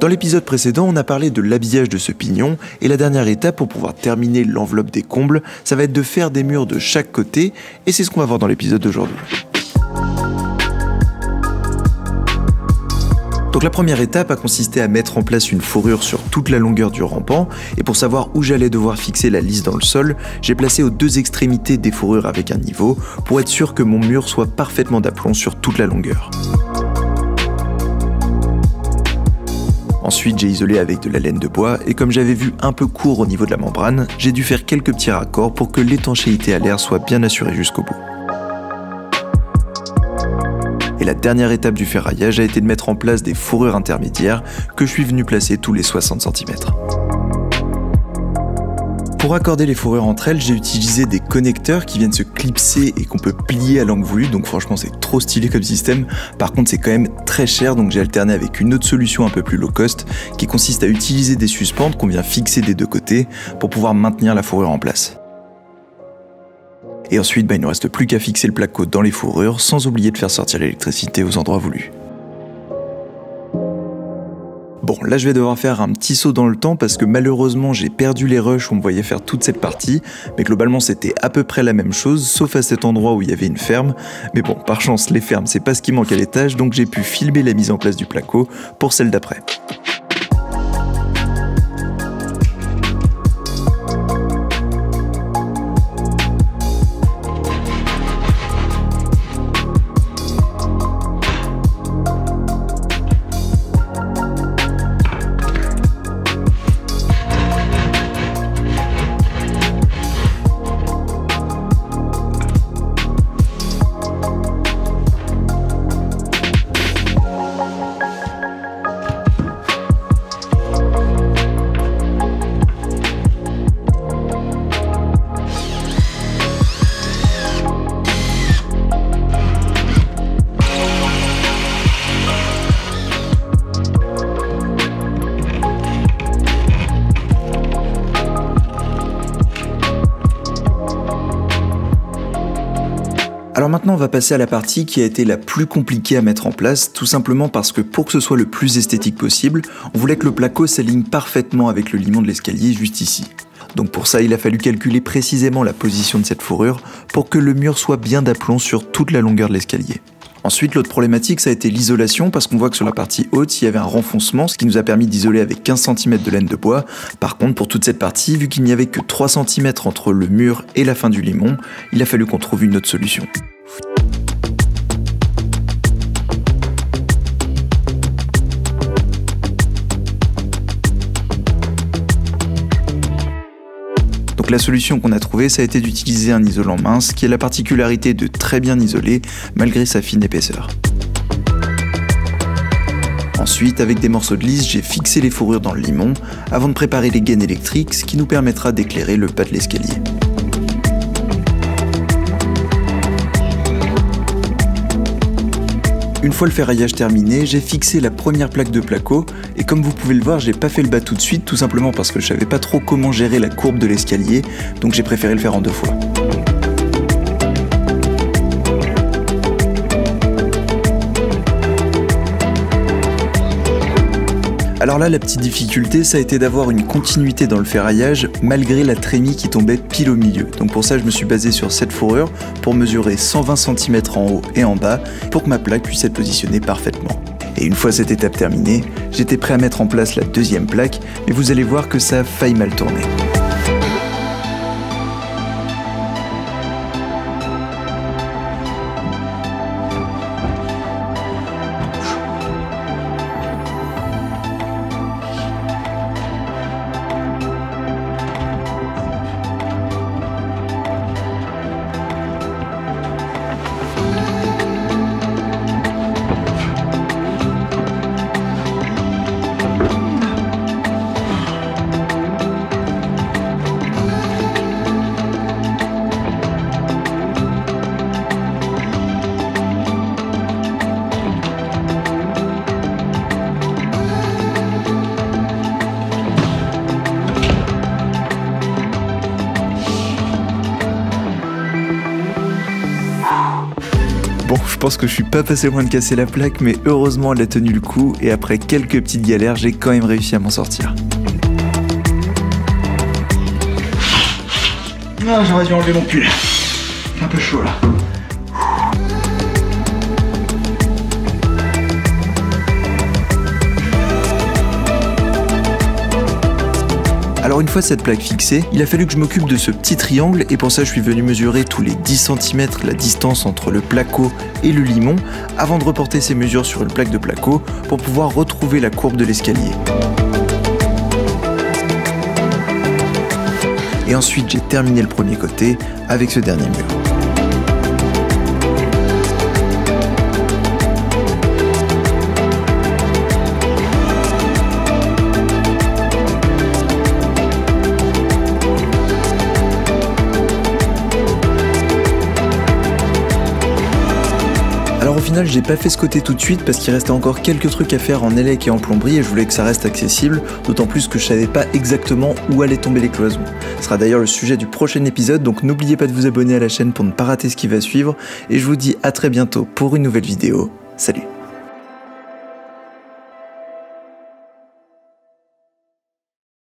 Dans l'épisode précédent, on a parlé de l'habillage de ce pignon, et la dernière étape pour pouvoir terminer l'enveloppe des combles, ça va être de faire des murs de chaque côté, et c'est ce qu'on va voir dans l'épisode d'aujourd'hui. Donc la première étape a consisté à mettre en place une fourrure sur toute la longueur du rampant, et pour savoir où j'allais devoir fixer la lisse dans le sol, j'ai placé aux deux extrémités des fourrures avec un niveau, pour être sûr que mon mur soit parfaitement d'aplomb sur toute la longueur. Ensuite, j'ai isolé avec de la laine de bois et comme j'avais vu un peu court au niveau de la membrane, j'ai dû faire quelques petits raccords pour que l'étanchéité à l'air soit bien assurée jusqu'au bout. Et la dernière étape du ferraillage a été de mettre en place des fourrures intermédiaires que je suis venu placer tous les 60 cm. Pour accorder les fourrures entre elles, j'ai utilisé des connecteurs qui viennent se clipser et qu'on peut plier à l'angle voulu, donc franchement c'est trop stylé comme système. Par contre c'est quand même très cher, donc j'ai alterné avec une autre solution un peu plus low cost, qui consiste à utiliser des suspentes qu'on vient fixer des deux côtés pour pouvoir maintenir la fourrure en place. Et ensuite, bah, il ne reste plus qu'à fixer le placo dans les fourrures sans oublier de faire sortir l'électricité aux endroits voulus. Bon, là je vais devoir faire un petit saut dans le temps parce que malheureusement j'ai perdu les rushs où on me voyait faire toute cette partie, mais globalement c'était à peu près la même chose, sauf à cet endroit où il y avait une ferme. Mais bon, par chance, les fermes c'est pas ce qui manque à l'étage, donc j'ai pu filmer la mise en place du placo pour celle d'après. Alors maintenant, on va passer à la partie qui a été la plus compliquée à mettre en place, tout simplement parce que pour que ce soit le plus esthétique possible, on voulait que le placo s'aligne parfaitement avec le limon de l'escalier juste ici. Donc pour ça, il a fallu calculer précisément la position de cette fourrure pour que le mur soit bien d'aplomb sur toute la longueur de l'escalier. Ensuite, l'autre problématique, ça a été l'isolation, parce qu'on voit que sur la partie haute, il y avait un renfoncement, ce qui nous a permis d'isoler avec 15 cm de laine de bois. Par contre, pour toute cette partie, vu qu'il n'y avait que 3 cm entre le mur et la fin du limon, il a fallu qu'on trouve une autre solution. La solution qu'on a trouvée, ça a été d'utiliser un isolant mince qui a la particularité de très bien isoler malgré sa fine épaisseur. Ensuite, avec des morceaux de lisse, j'ai fixé les fourrures dans le limon avant de préparer les gaines électriques, ce qui nous permettra d'éclairer le bas de l'escalier. Une fois le ferraillage terminé, j'ai fixé la première plaque de placo et comme vous pouvez le voir, j'ai pas fait le bas tout de suite tout simplement parce que je savais pas trop comment gérer la courbe de l'escalier, donc j'ai préféré le faire en deux fois. Alors là, la petite difficulté, ça a été d'avoir une continuité dans le ferraillage malgré la trémie qui tombait pile au milieu. Donc pour ça, je me suis basé sur cette fourrure pour mesurer 120 cm en haut et en bas pour que ma plaque puisse être positionnée parfaitement. Et une fois cette étape terminée, j'étais prêt à mettre en place la deuxième plaque, mais vous allez voir que ça a failli mal tourner. Pense que je suis pas passé loin de casser la plaque, mais heureusement elle a tenu le coup et après quelques petites galères, j'ai quand même réussi à m'en sortir. Ah, j'aurais dû enlever mon pull. C'est un peu chaud là. Une fois cette plaque fixée, il a fallu que je m'occupe de ce petit triangle et pour ça je suis venu mesurer tous les 10 cm la distance entre le placo et le limon avant de reporter ces mesures sur une plaque de placo pour pouvoir retrouver la courbe de l'escalier. Et ensuite j'ai terminé le premier côté avec ce dernier mur. Au final, j'ai pas fait ce côté tout de suite parce qu'il restait encore quelques trucs à faire en élec et en plomberie et je voulais que ça reste accessible, d'autant plus que je savais pas exactement où allaient tomber les cloisons. Ce sera d'ailleurs le sujet du prochain épisode, donc n'oubliez pas de vous abonner à la chaîne pour ne pas rater ce qui va suivre et je vous dis à très bientôt pour une nouvelle vidéo. Salut